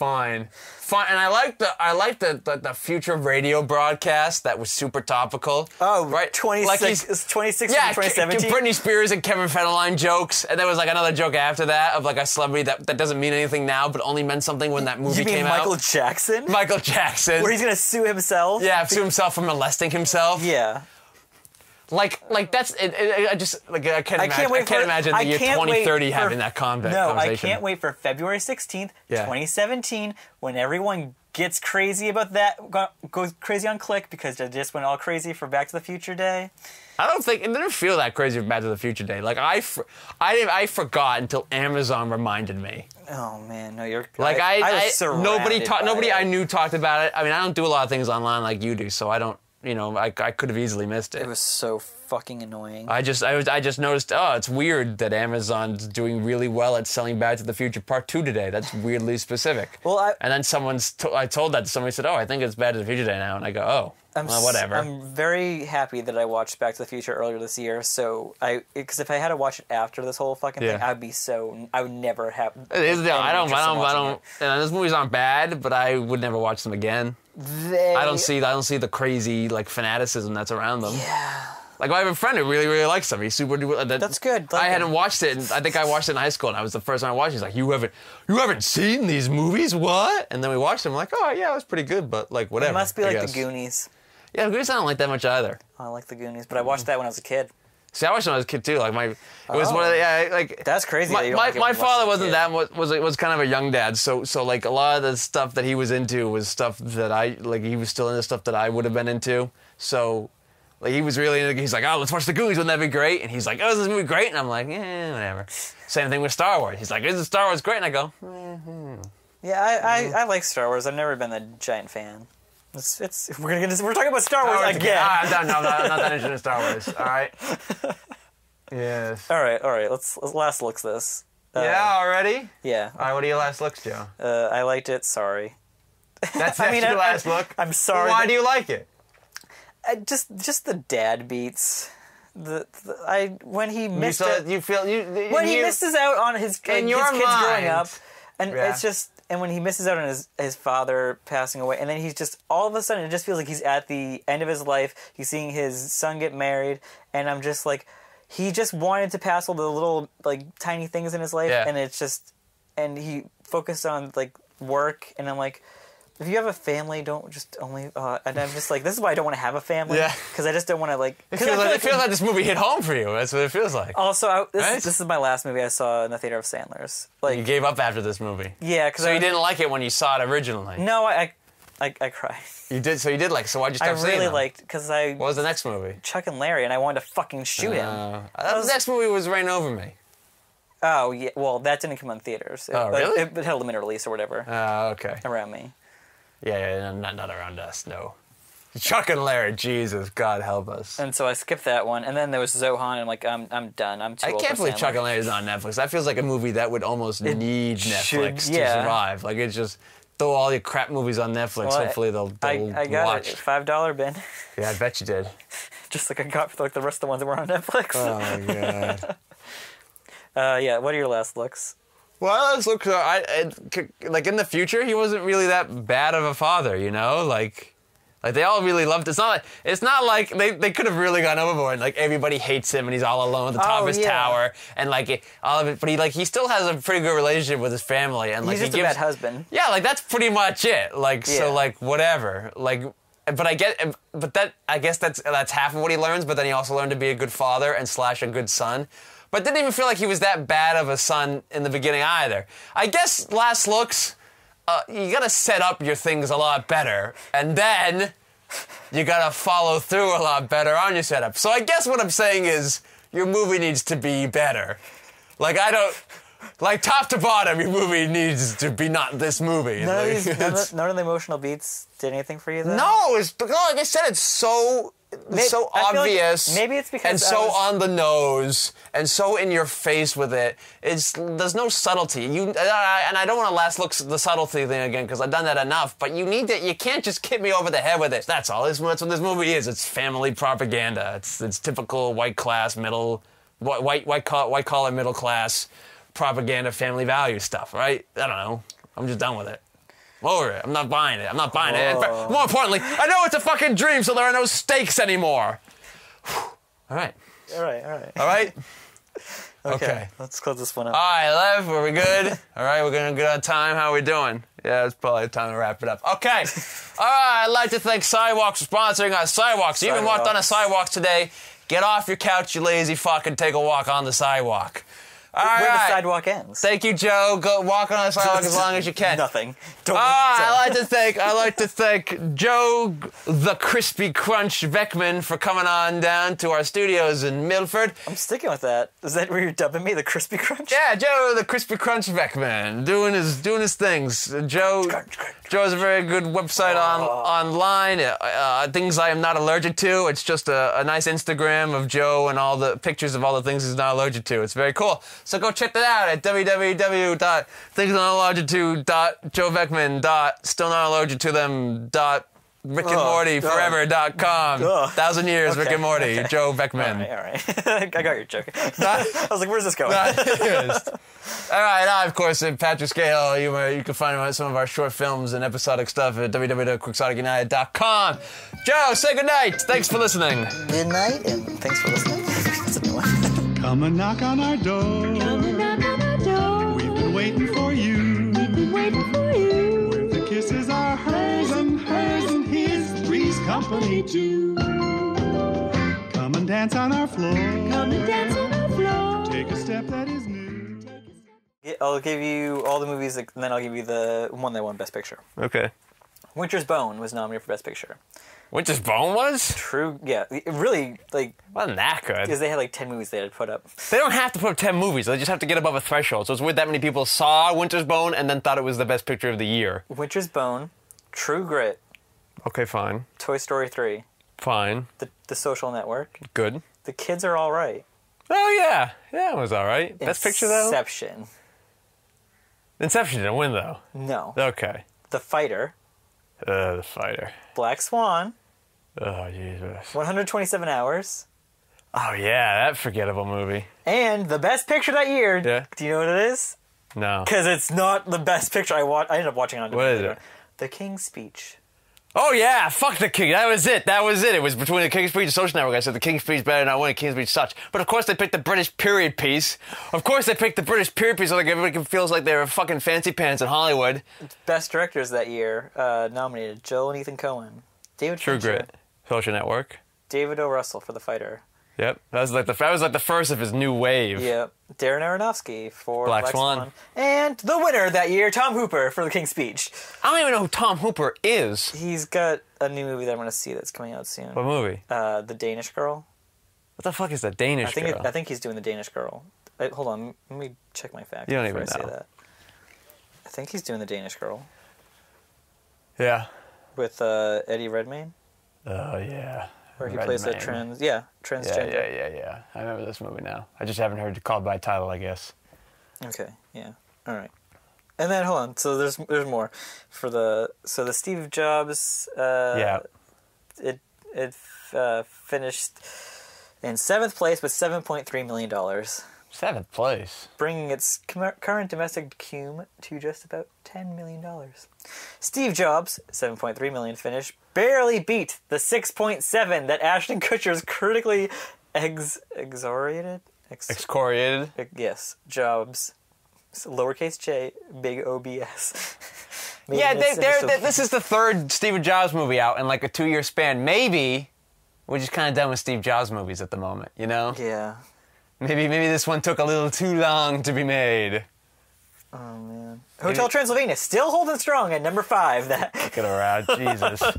fine, fine. And I like the I like the, the the future radio broadcast that was super topical. oh, right, 26, Like he's- 26 Yeah, K- 2017. Britney Spears and Kevin Federline jokes, and there was like another joke after that of like a celebrity that, that doesn't mean anything now, but only meant something when that movie you mean came Michael out. Jackson? Michael Jackson. Where he's gonna sue himself? yeah, sue himself for molesting himself. Yeah. Like, like that's it, it, I just like I can't I imagine. can't wait I can't for- imagine the I year can't wait 2030 for- having that con- No, conversation. I can't wait for February 16th, Yeah. 2017, when everyone gets crazy about that, go, goes crazy on Click because they just went all crazy for Back to the Future Day. I don't think it didn't feel that crazy for Back to the Future Day. Like I, fr- I, didn't- I forgot until Amazon reminded me. Oh man, no, you're Like I, I, I, was surrounded nobody talked. Nobody it. I knew talked about it. I mean, I don't do a lot of things online like you do, so I don't. You know, I, I could have easily missed it. It was so fucking annoying. I just, I was, I just noticed. Oh, it's weird that Amazon's doing really well at selling Back to the Future Part Two today. That's weirdly specific. Well, I- and then someone's, to, I told that to somebody said, oh, I think it's Back to the Future Day now, and I go, oh, I'm well, whatever. I'm very happy that I watched Back to the Future earlier this year. So I, because if I had to watch it after this whole fucking thing, I'd be so. I would never have. It is, any I don't, I don't, I don't. And those movies aren't bad, but I would never watch them again. They, I don't see, I don't see the crazy like fanaticism that's around them. Yeah. Like I have a friend who really, really likes them. He's super. duper- uh, That, That's good. Like I hadn't watched it, and I think I watched it in high school, and I was the first time I watched. it. He's like, "You haven't, you haven't seen these movies? What?" And then we watched them. I'm like, "Oh yeah, it was pretty good, but like whatever." It must be I like guess. the Goonies. Yeah, Goonies I don't like that much either. I like the Goonies, but I watched that when I was a kid. See, I watched it when I was a kid too. Like my, it was one of the, yeah, like Oh. That's crazy My, that you my, like my when you watched father it as a wasn't that was was was kind of a young dad. So so like a lot of the stuff that he was into was stuff that I like. He was still into stuff that I would have been into. So. Like he was really into. He's like, oh, let's watch the Goonies. Wouldn't that be great? And he's like, oh, is this movie great? And I'm like, yeah, whatever. Same thing with Star Wars. He's like, is Star Wars great? And I go, hmm. Yeah, I, I, I like Star Wars. I've never been a giant fan. It's, it's we're gonna get we're talking about Star Wars Star Wars again. Ah, done. No, I'm not, I'm not that interested in Star <laughs> Wars. All right. Yes. All right, all right. Let's, let's last looks this. Uh, yeah, already? yeah. All right, what are your last looks, Joe? Uh, I liked it. Sorry. That's, <laughs> I mean, your I- last I- look? I'm sorry Why that- do you like it? I, just just the dad beats. The, the I when he You, missed saw, it, you feel you when he misses out on his, In his your kids growing mind. up, and Yeah. it's just and when he misses out on his his father passing away, and then he's just all of a sudden it just feels like he's at the end of his life. He's seeing his son get married, and I'm just like, he just wanted to pass all the little like tiny things in his life, Yeah. and it's just, and he focused on like work, and I'm like. If you have a family, don't just only. Uh, and I'm just like, this is why I don't want to have a family. Yeah. Because I just don't want to like. It feels, feel like, it feels like this movie hit home for you. That's what it feels like. also, I, this, Right? is, this is my last movie I saw in the theater of Sandler's. Like, You gave up after this movie. yeah, because So I you didn't like it when you saw it originally. No, I, I, I, cried. You did. So you did like. So why'd you I seeing really them? liked because I What was the next movie? Chuck and Larry, and I wanted to fucking shoot him. Uh, the next movie was Reign Over Me. Oh yeah, well that didn't come on theaters. It, Oh, really? It, it had a limited release or whatever Oh, okay. around me. Yeah, yeah, not not around us. No. Chuck and Larry, Jesus, God help us. And so I skipped that one, and then there was Zohan, and I'm like, I'm, I'm done. I'm too I can't believe Chuck and Larry's on Netflix. That feels like a movie that would almost need Netflix should- to yeah. survive. Like it's just throw all your crap movies on Netflix. Well, Hopefully they'll, I, they'll I got watch. it, five dollar bin, Yeah, I bet you did. <laughs> just like I got for like the rest of the ones that were on Netflix. Oh my god. <laughs> Uh, yeah, what are your last looks? Well, let's look. I, I like in the future, he wasn't really that bad of a father. You know, like. Like they all really loved. It's not. Like, it's not like they, they could have really gone overboard. Like everybody hates him, and he's all alone at the top Oh, of his yeah. tower, and like it, all of it. But he like he still has a pretty good relationship with his family, and like He's just he a gives, bad husband. Yeah, like that's pretty much it. Like so, like whatever. Like, but I get, but that I guess that's that's half of what he learns. But then he also learned to be a good father and slash a good son. But didn't even feel like he was that bad of a son in the beginning either. I guess last looks, uh, you gotta set up your things a lot better, and then you gotta follow through a lot better on your setup. So I guess what I'm saying is your movie needs to be better. Like I don't. Like top to bottom, your movie needs to be not this movie. None, Like, of, these, none, of, none of the emotional beats did anything for you. Though? no, it's like I said, it's so it's so feel like obvious. maybe it's because and so was- on the nose and so in your face with it. It's there's no subtlety. You and I, and I don't want to last look the subtlety thing again because I've done that enough. But you need to. You can't just hit me over the head with it. That's all. That's what this movie is. It's family propaganda. It's it's typical white class middle white white white collar, white collar middle class propaganda family value stuff. Right? I don't know. I'm just done with it. I'm over it. I'm not buying it. I'm not buying it. And Whoa. Oh. More importantly, I know it's a fucking dream, so there are no stakes anymore. All right. All right, all right. All right. <laughs> Okay. Okay. Let's close this one up. All right, Lev, are we good? <laughs> All right, we're gonna get on time. How are we doing? Yeah, it's probably time to wrap it up. Okay. <laughs> All right, I'd like to thank Sidewalks for sponsoring us. Sidewalks, you even walked on a sidewalk today. Get off your couch, you lazy fuck, and take a walk on the sidewalk. All Where the sidewalk ends. Thank you, Joe. Go walk on the sidewalk as long as you can. Nothing. Don't. Ah. I like to thank I like to thank Joe the Crispy Crunch Vekeman for coming on down to our studios in Milford. I'm sticking with that. Is that where you're dubbing me, the crispy crunch? Yeah, Joe the Crispy Crunch Vekeman doing his doing his things. Joe Joe has a very good website on online. Uh, uh, things I am not allergic to. It's just a, a nice Instagram of Joe and all the pictures of all the things he's not allergic to. It's very cool. So go check that out at www.thingsnotallergic to.joebeckman.stillnotallergic to them. Rick and Oh, Morty God. forever.com. Ugh. Thousand years, Rick and Morty. okay. Joe Vekeman. All right, all right. <laughs> I got your joke. <laughs> I was like, where's this going? Yes. <laughs> All right, now, of course, at Patrick Skeyhill, you, uh, you can find some of our short films and episodic stuff at www.quixoticunited.com. Joe, say goodnight. Thanks for listening. Good night, and thanks for listening. That's a new one. Come and knock on our door. We've been waiting for you. Where the kisses are hers and hers and his three's company too. Come and dance dance on our floor. Come and dance on our floor. Take a step that is new. I'll give you all the movies, and then I'll give you the one that won Best Picture. Okay. Winter's Bone was nominated for Best Picture. Winter's Bone was? True, yeah, it really like Wasn't that good? because they had like ten movies they had to put up. They don't have to put up 10 movies. They just have to get above a threshold. So it's weird that many people saw Winter's Bone and then thought it was the best picture of the year. Winter's Bone, True Grit, Okay, fine. Toy Story three, Fine. The The Social Network, Good. The Kids Are All Right, Oh, yeah. Yeah, it was all right. Best picture, though? Inception, Inception didn't win, though. no, Okay. The Fighter, Uh, the fighter. Black Swan, Oh, Jesus. 127 Hours, Oh, yeah, that forgettable movie. and the Best Picture that year. Yeah. Do you know what it is? No. Because it's not the Best Picture. I wa- I ended up watching it on. What is it? The King's Speech. Oh, yeah. Fuck the King. That was it. That was it. It was between the King's Speech and Social Network. I said the King's Speech better than I win. The King's Speech sucks. But of course they picked the British period piece. Of course they picked the British period piece so like everybody feels like they're fucking fancy pants in Hollywood. Best directors that year uh, nominated Joel and Ethan Coen, David True Fincher, Grit. Social Network. David O. Russell for The Fighter. Yep. That was like the that was like the first of his new wave. Yep. Darren Aronofsky for Black Black, Swan. And the winner that year, Tom Hooper for The King's Speech. I don't even know who Tom Hooper is. He's got a new movie that I'm going to see that's coming out soon. What movie? Uh, the Danish Girl. What the fuck is that Danish I think girl? it, I think he's doing the Danish Girl. Uh, hold on, let me check my facts. You don't even I know. that. I think he's doing the Danish Girl yeah. with uh, Eddie Redmayne, Oh yeah. Where he plays a trans, yeah, Yeah, transgender. yeah, yeah, yeah. I remember this movie now. I just haven't heard it called by title, I guess. Okay, yeah. All right. And then hold on. So there's there's more for the so the Steve Jobs. Uh, yeah. It it uh, finished in seventh place with seven point three million dollars, Seventh place. bringing its com- current domestic cum to just about ten million dollars. Steve Jobs, seven point three million finish, barely beat the six point seven that Ashton Kutcher's critically ex exoriated. Ex- Excoriated. Yes, Jobs, s- lowercase j, big OBS. <laughs> Yeah, they, they're, they, this is the third Steve Jobs movie out in like a two year span. Maybe we're just kind of done with Steve Jobs movies at the moment, you know? Yeah. Maybe maybe this one took a little too long to be made. Oh man. Hotel Transylvania still holding strong at number five. That Get around, Jesus. <laughs>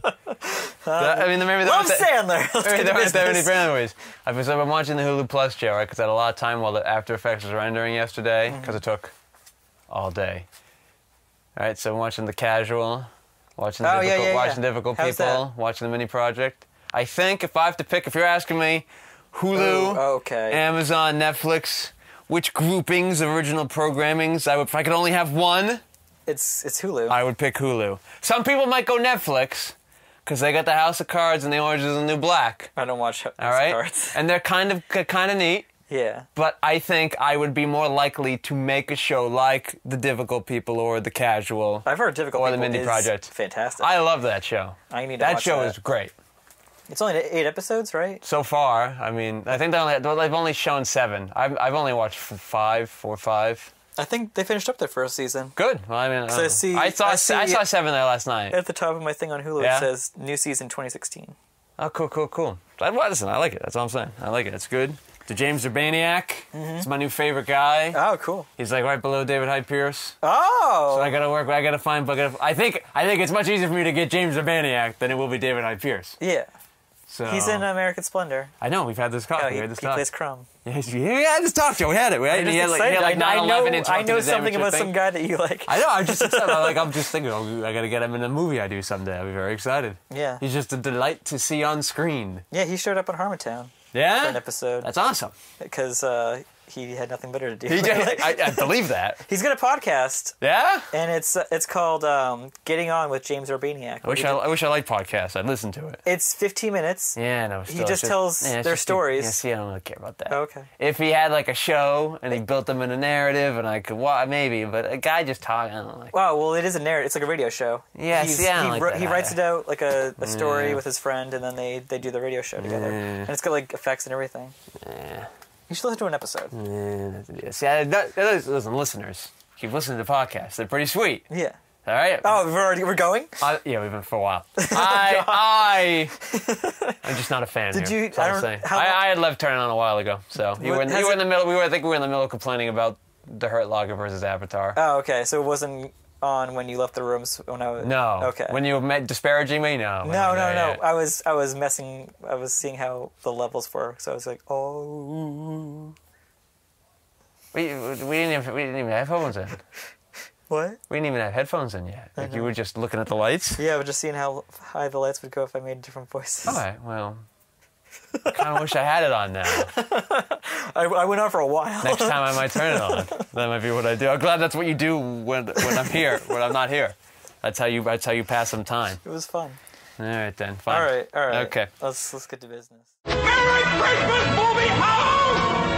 That- I mean, maybe there Love that- Sandler. <laughs> Let's Maybe there aren't business. I've been, so I've been watching the Hulu Plus show, right? Because I had a lot of time while the After Effects was rendering yesterday, Mm-hmm. because it took all day. All right, so I'm watching The Casual, watching Oh, difficult, yeah, yeah, yeah. watching difficult How's people, watching the Mindy Project. I think if I have to pick, if you're asking me, Hulu, Oh, okay. Amazon, Netflix, which groupings of original programmings I would, if I could only have one, It's it's Hulu. I would pick Hulu. Some people might go Netflix because they got the House of Cards and the Orange is the New Black. I don't watch House All right, Cards. <laughs> and they're kind of kind of neat. Yeah. But I think I would be more likely to make a show like The Difficult People or The Casual. I've heard Difficult Or The People Mindy is Project. fantastic. I love that show. I need to that watch show that. is great It's only eight episodes, right? so far. I mean, I think they only, they've only shown seven. I've, I've only watched five, four, five. I think they finished up their first season. Good. Well, I mean, I uh, see- I saw I I, saw seven there last night. At the top of my thing on Hulu, Yeah? it says new season 2016. Oh, cool, cool, cool. I, well, listen, I like it. That's all I'm saying. I like it. It's good. The James Urbaniak. Mm-hmm. It's my new favorite guy. Oh, cool. He's like right below David Hyde Pierce. Oh. So I gotta work. I gotta find. I, gotta, I think. I think it's much easier for me to get James Urbaniak than it will be David Hyde Pierce. yeah. So He's in American Splendor. I know we've had this talk. Oh, we he, had this he talk. plays Crumb. Yes, we we had this talk show. We had it. We had, just had, like, had, like, I, I 9/11 know, I know something about thing. some guy that you like. I know. I'm just excited. I'm like I'm <laughs> just thinking. Oh, I gotta get him in a movie I do someday. I'll be very excited. Yeah. He's just a delight to see on screen. Yeah, he showed up on Harmontown Yeah. for an episode That's awesome. because uh, he had nothing better to do. He did. <laughs> I, I believe that. He's got a podcast, Yeah. and it's uh, it's called um, "Getting On with James Urbaniak." I wish I, I wish I liked podcasts. I'd listen to it. It's 15 minutes. Yeah, no. still, it's just tells yeah, their just- stories. Yeah, see, I don't really care about that. Okay. If he had like a show and he built them in a narrative and I could, well, maybe, but a guy just talking, I don't like. Wow, well, it is a narrative. It's like a radio show. Yeah, He's- see, I don't he, like that he writes it out like a, a story with his friend, and then they, they do the radio show together. And it's got like effects and everything. You should listen to an episode. Yeah, see, I, that, that is- listen, listeners, keep listening to podcasts. They're pretty sweet. Yeah. All right. Oh, we're already we're going. I, yeah, we've been for a while. <laughs> Oh, I, I, <laughs> I'm just not a fan. Did here. you- I don't- how I, I had left Turn on a while ago, so you were, in, you were in the middle. We were, I think, we were in the middle of complaining about the Hurt Locker versus Avatar. Oh, okay. So it wasn't on when you left the rooms when I was. no. Okay. When you met disparaging me, no. no, no, no. yeah. I was I was messing. I was seeing how the levels were. So I was like, oh, We, we didn't even we didn't even have headphones in. <laughs> what? We didn't even have headphones in yet. Like you uh-huh. were just looking at the lights. Yeah, but just seeing how high the lights would go if I made different voices. All right. Well, I kind of wish I had it on now. <laughs> I, I went on for a while. Next time I might turn it on. That might be what I do. I'm glad that's what you do when when I'm here. When I'm not here. That's how you. That's how you pass some time. it was fun. All right then. Fine. All right, all right. Okay. Let's let's get to business. Merry Christmas, movie house! Merry Christmas, Emporium!